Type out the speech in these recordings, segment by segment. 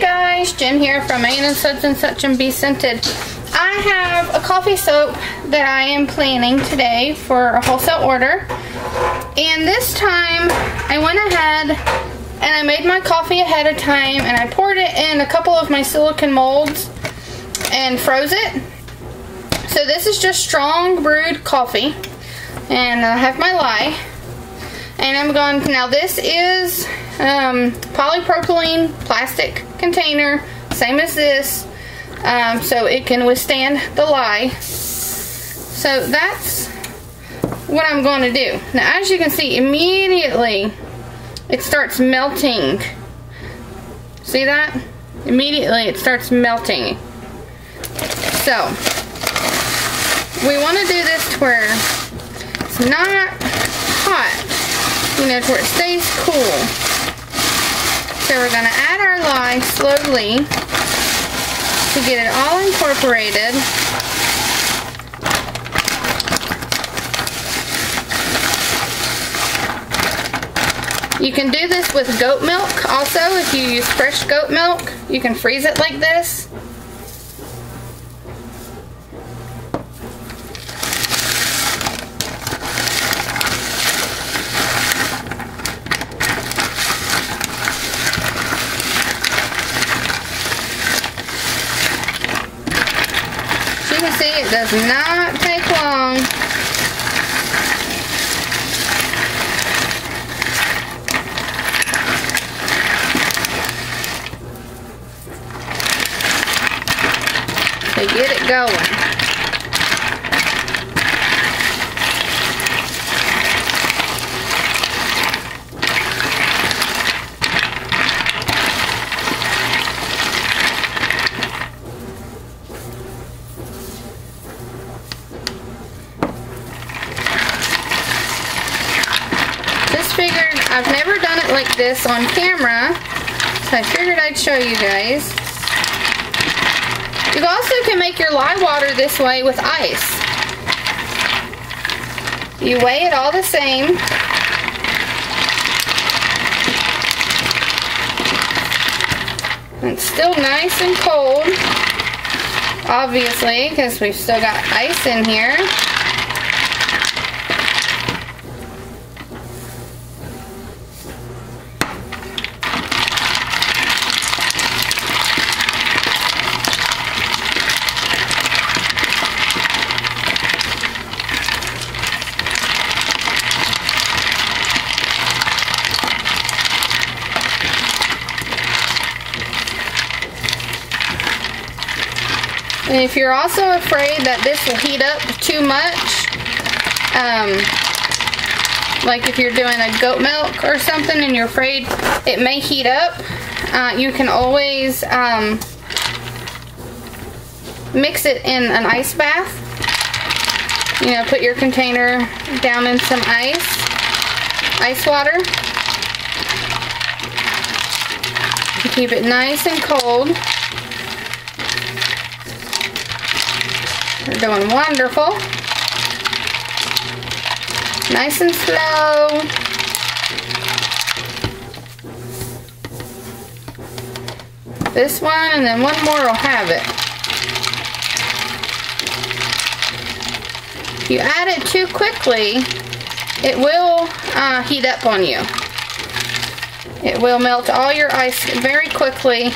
Guys, Jen here from Ann's Suds and Such and BeScented. I have a coffee soap that I am planning today for a wholesale order. And this time I went ahead and I made my coffee ahead of time and I poured it in a couple of my silicone molds and froze it. So this is just strong brewed coffee. And I have my lye. And I'm going, now this is um, polypropylene plastic container, same as this, um, so it can withstand the lye. So that's what I'm going to do. Now as you can see, immediately it starts melting. See that? Immediately it starts melting. So, we want to do this to where it's not hot you know, to where it stays cool. So we're going to add our lye slowly to get it all incorporated. You can do this with goat milk also if you use fresh goat milk. You can freeze it like this. It does not take long. to get it going. I've never done it like this on camera, so I figured I'd show you guys. You also can make your lye water this way with ice. You weigh it all the same. It's still nice and cold, obviously, because we've still got ice in here. And if you're also afraid that this will heat up too much, um, like if you're doing a goat milk or something and you're afraid it may heat up, uh, you can always um, mix it in an ice bath. You know, put your container down in some ice, ice water. Keep it nice and cold. You're doing wonderful. Nice and slow. This one and then one more will have it. If you add it too quickly, it will uh, heat up on you. It will melt all your ice very quickly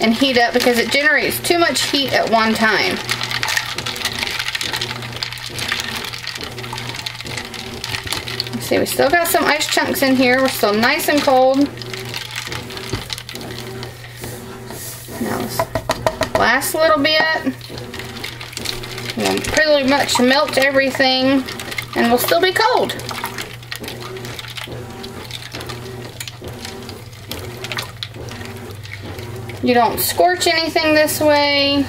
and heat up because it generates too much heat at one time. See, we still got some ice chunks in here. We're still nice and cold. Now, last little bit. We'll pretty much melt everything and we'll still be cold. You don't scorch anything this way.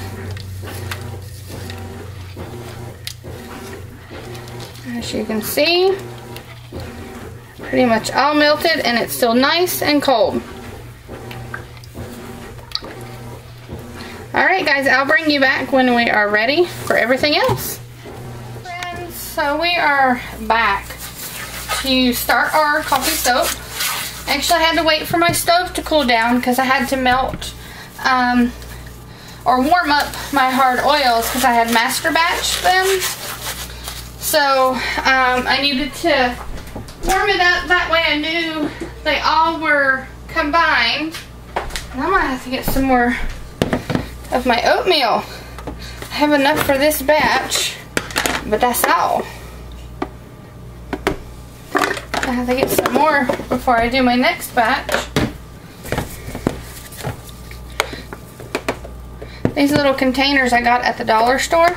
As you can see, pretty much all melted and it's still nice and cold. Alright guys, I'll bring you back when we are ready for everything else. Friends, so we are back to start our coffee soap. Actually, I had to wait for my stove to cool down because I had to melt um, or warm up my hard oils because I had master batch them. So um, I needed to warm it up. That way I knew they all were combined. And I might have to get some more of my oatmeal. I have enough for this batch, but that's all. I have to get some more before I do my next batch. These little containers I got at the dollar store,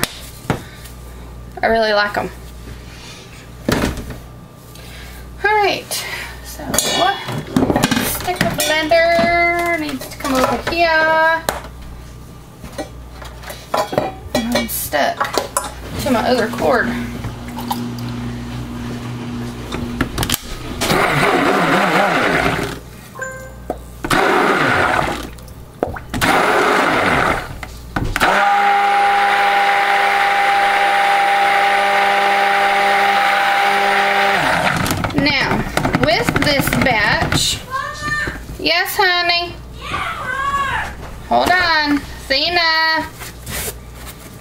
I really like them. Alright, so stick the blender needs to come over here. I'm stuck to my other cord. Hold on. Cena.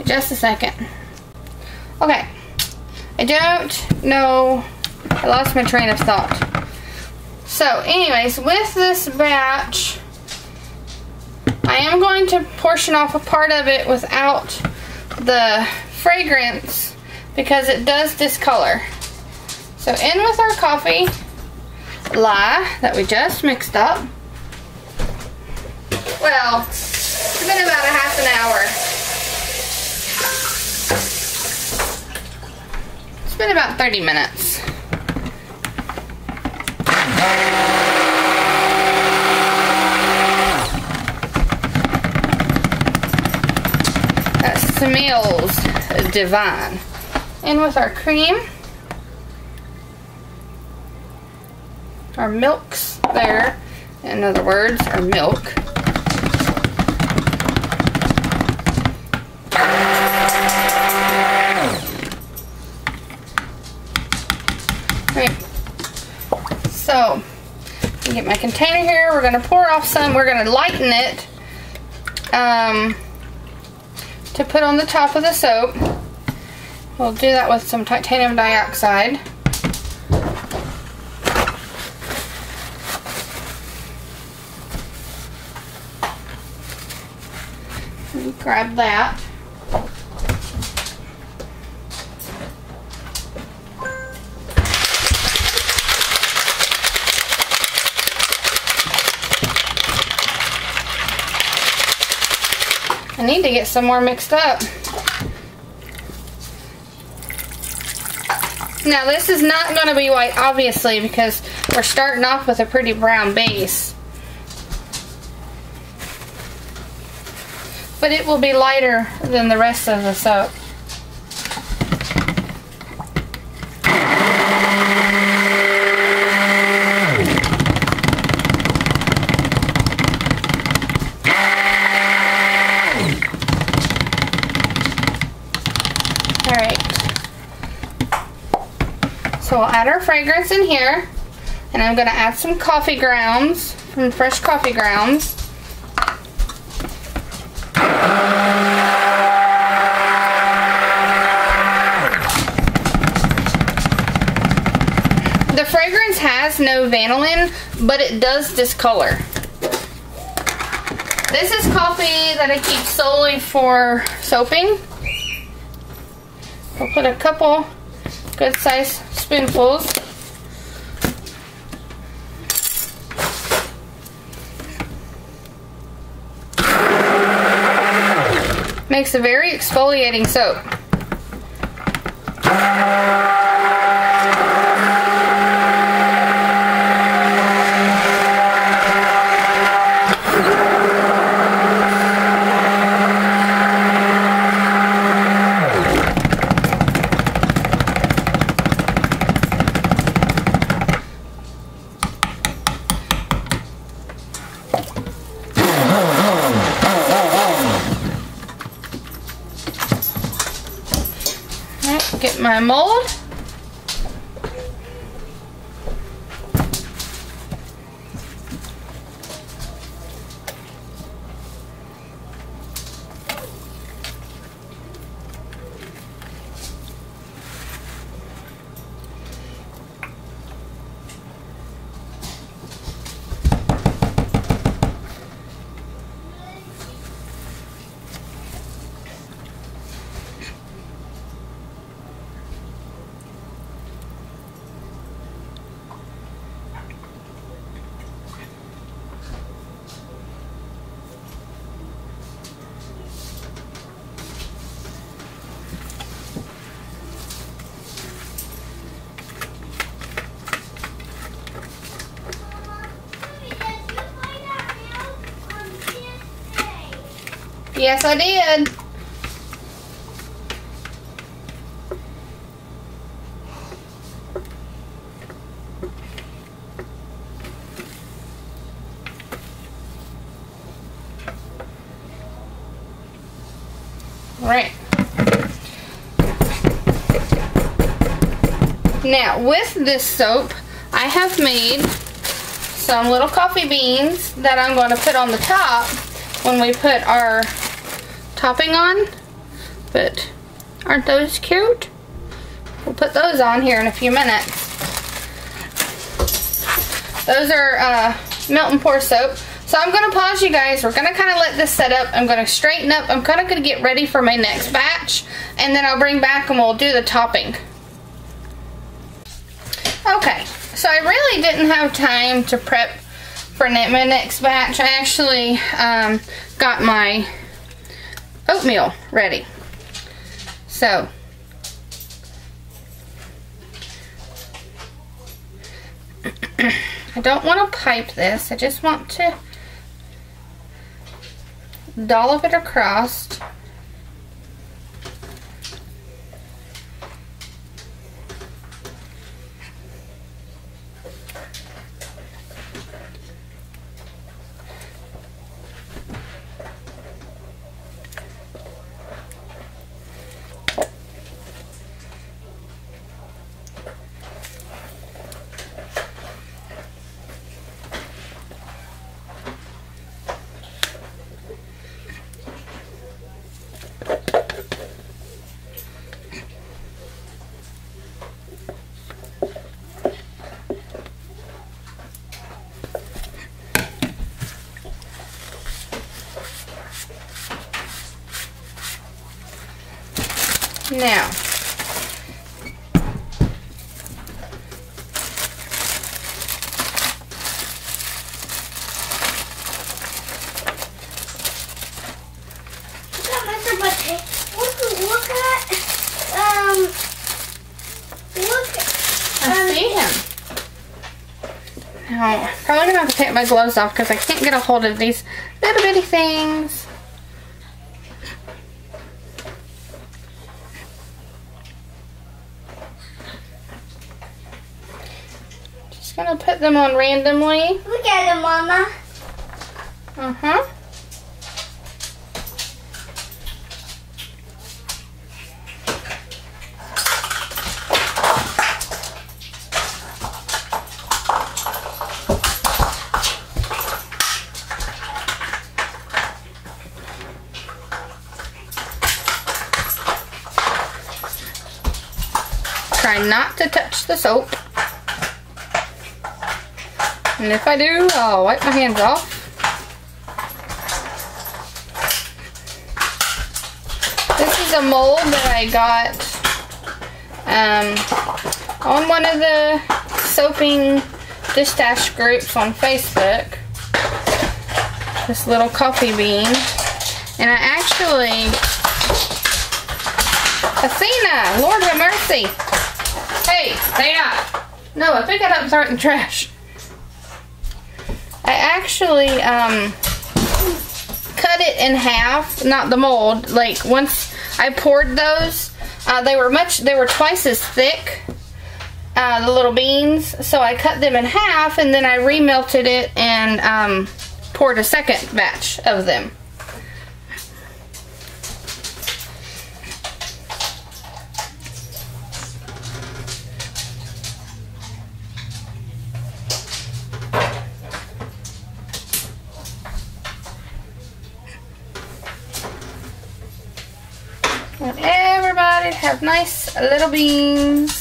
Just a second. Okay. I don't know. I lost my train of thought. So, anyways, with this batch, I am going to portion off a part of it without the fragrance because it does discolor. So in with our coffee lye that we just mixed up. Well, it's been about a half an hour. It's been about 30 minutes. That smells divine. In with our cream. Our milks there. In other words, our milk. So, get my container here. We're going to pour off some. We're going to lighten it um, to put on the top of the soap. We'll do that with some titanium dioxide. Grab that. I need to get some more mixed up. Now this is not going to be white obviously because we're starting off with a pretty brown base. But it will be lighter than the rest of the soap. Add our fragrance in here. And I'm going to add some coffee grounds from fresh coffee grounds. The fragrance has no vanillin, but it does discolor. This is coffee that I keep solely for soaping. I'll put a couple good size spoonfuls. Makes a very exfoliating soap. get my mold. Yes, I did. Right. Now, with this soap, I have made some little coffee beans that I'm going to put on the top when we put our topping on. But aren't those cute? We'll put those on here in a few minutes. Those are uh, melt and pour soap. So I'm to pause you guys. We're to kind of let this set up. I'm to straighten up. I'm kind of to get ready for my next batch. And then I'll bring back and we'll do the topping. Okay, so I really didn't have time to prep for my next batch. I actually um, got my oatmeal ready. So, I don't want to pipe this. I just want to dollop it across. Now, Look at, um, look. I see him. Now, probably gonna have to take my gloves off because I can't get a hold of these little bitty things. Just gonna put them on randomly. Look at him, Mama. Uh-huh. Try not to touch the soap. And if I do, I'll wipe my hands off. This is a mold that I got um, on one of the soaping dish dash groups on Facebook. This little coffee bean. And I actually, Athena, Lord have mercy. Hey, stay out. No, I it up and throw in trash. I actually um, cut it in half, not the mold. Like once I poured those, uh, they were much, they were twice as thick, uh, the little beans. So I cut them in half and then I remelted it and um, poured a second batch of them. Want everybody to have nice little beans.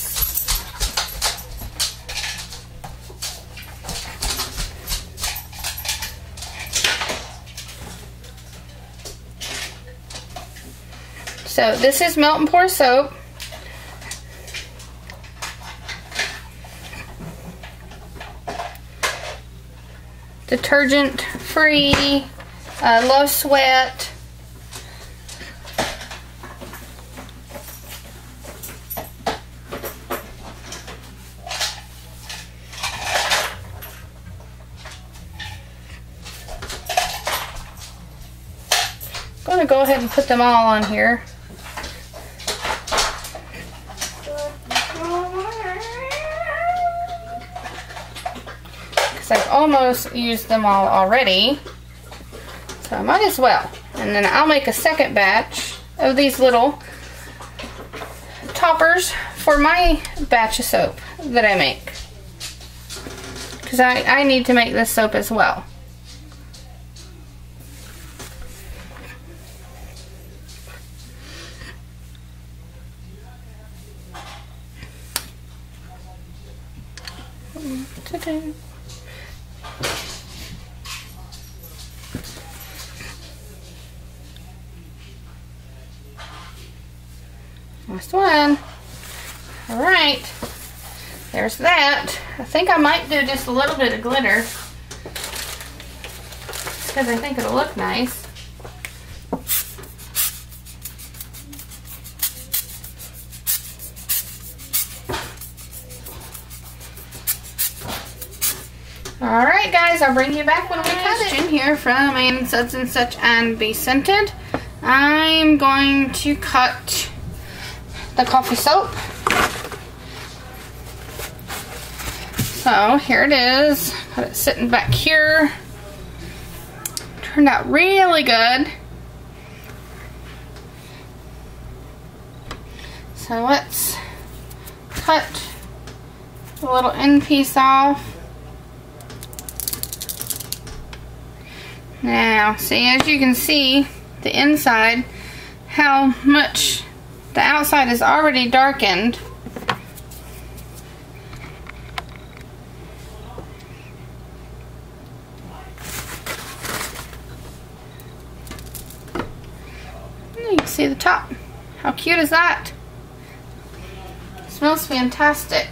So this is melt and pour soap. Detergent free, uh, low sweat. I'm going to go ahead and put them all on here. Because I've almost used them all already. So I might as well. And then I'll make a second batch of these little toppers for my batch of soap that I make. Because I, I need to make this soap as well. There's that. I think I might do just a little bit of glitter. Because I think it'll look nice. Alright guys, I'll bring you back when we cut it. In here from and such and such and be scented. I'm going to cut the coffee soap. So here it is. Got it sitting back here. Turned out really good. So let's cut the little end piece off. Now, see, as you can see, the inside, how much the outside is already darkened. You can see the top. How cute is that? Smells fantastic.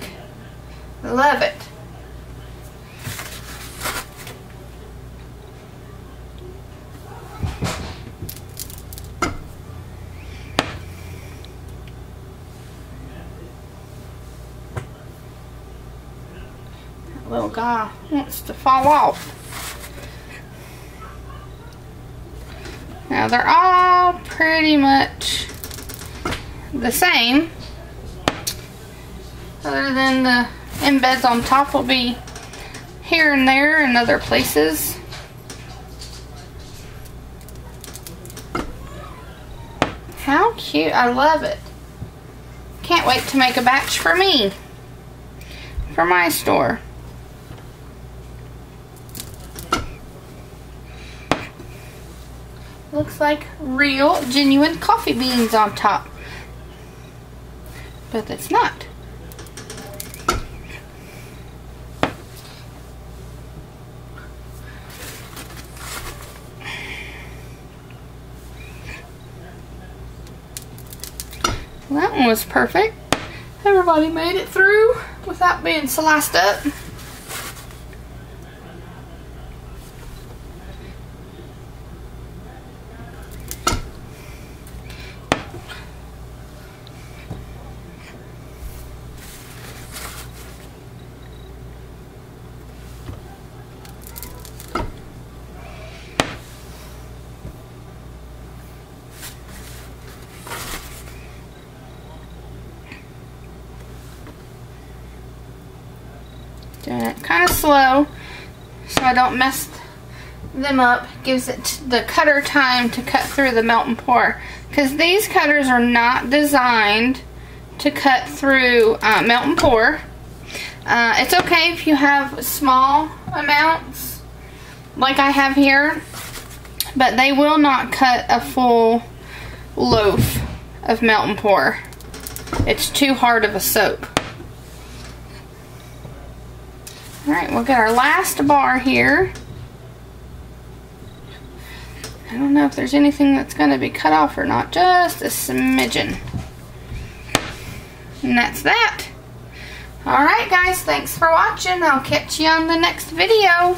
I Love it. That little guy wants to fall off. Now they're all pretty much the same other than the embeds on top will be here and there and other places. How cute. I love it. Can't wait to make a batch for me. For my store. Looks like real, genuine coffee beans on top. But it's not. that one was perfect. Everybody made it through without being sliced up. Doing it kind of slow so I don't mess them up. Gives it the cutter time to cut through the melt and pour. Because these cutters are not designed to cut through uh, melt and pour. Uh, it's okay if you have small amounts like I have here. But they will not cut a full loaf of melt and pour. It's too hard of a soap. Alright, we'll get our last bar here. I don't know if there's anything that's going to be cut off or not. Just a smidgen. And that's that. Alright guys, thanks for watching. I'll catch you on the next video.